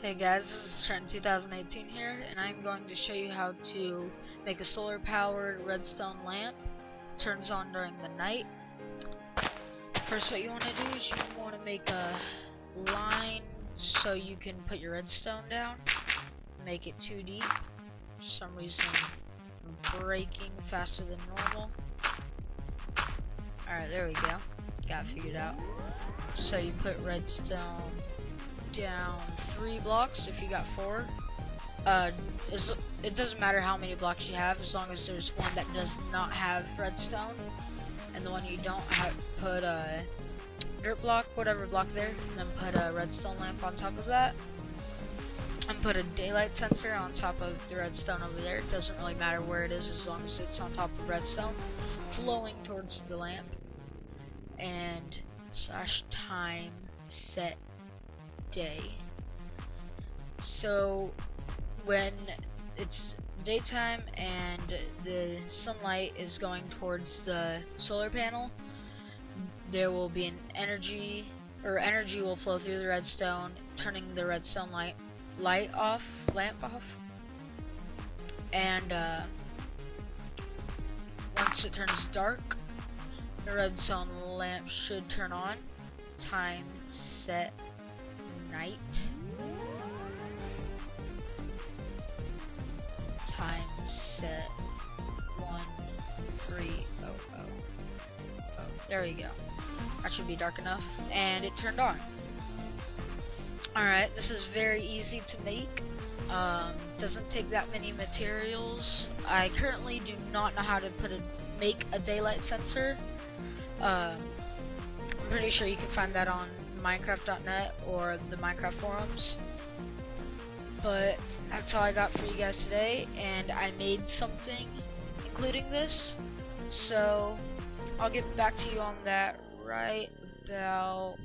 Hey guys, this is Trent 2018 here, and I'm going to show you how to make a solar powered redstone lamp. Turns on during the night. First what you want to do is you want to make a line so you can put your redstone down. Make it too deep. For some reason I'm breaking faster than normal. Alright, there we go. Got figured out. So you put redstone down three blocks if you got four. Uh, it doesn't matter how many blocks you have as long as there's one that does not have redstone and the one you don't have put a dirt block, whatever block there, and then put a redstone lamp on top of that. And put a daylight sensor on top of the redstone over there. It doesn't really matter where it is as long as it's on top of redstone. Flowing towards the lamp. And slash time set day. So when it's daytime and the sunlight is going towards the solar panel, there will be an energy or energy will flow through the redstone, turning the redstone light light off, lamp off. And uh, once it turns dark, the redstone lamp should turn on. Time set night. There we go. That should be dark enough, and it turned on. Alright, this is very easy to make. Um, doesn't take that many materials. I currently do not know how to put a make a daylight sensor. Um, I'm pretty sure you can find that on Minecraft.net or the Minecraft forums. But that's all I got for you guys today, and I made something including this. So I'll get back to you on that right about